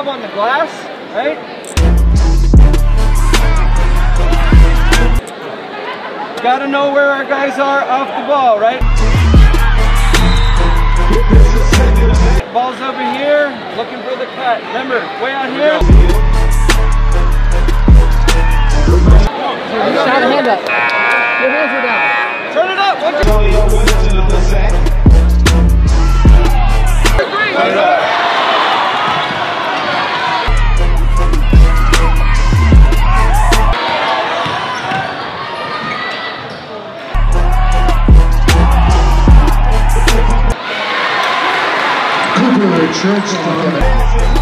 job on the glass, right? Gotta know where our guys are off the ball, right? Ball's over here, looking for the cut. Remember, way out here. Church.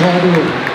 John Lewis.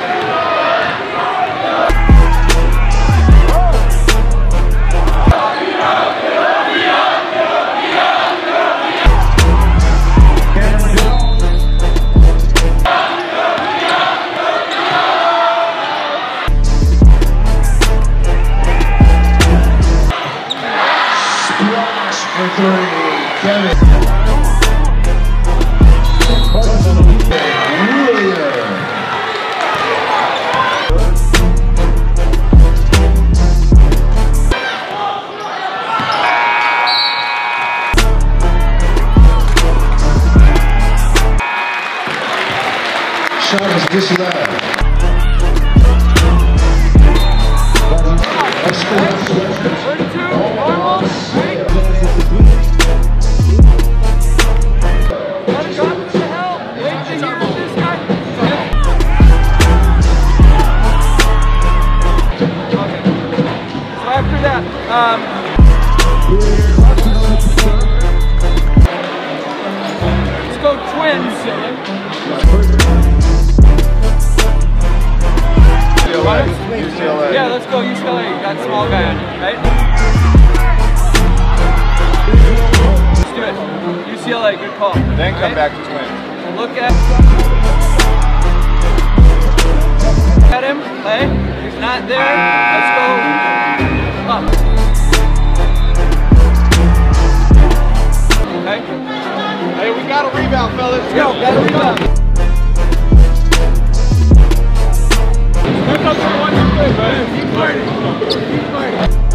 Let's go. all right? Let's do it. UCLA, good call. Then right? come back to twin. Look at... Keep fighting.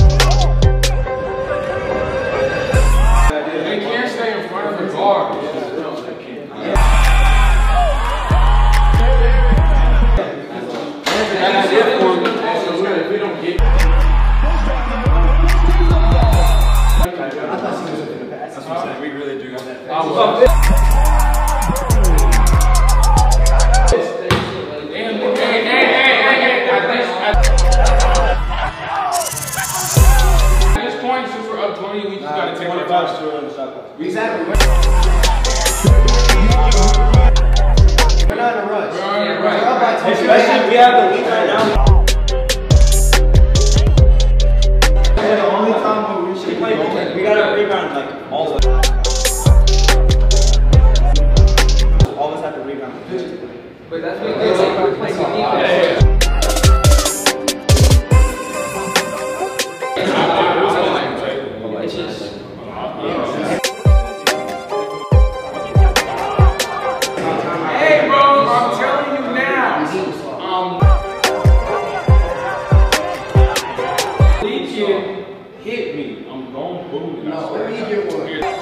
That's what I'm saying. We really do have that. No, let me get one.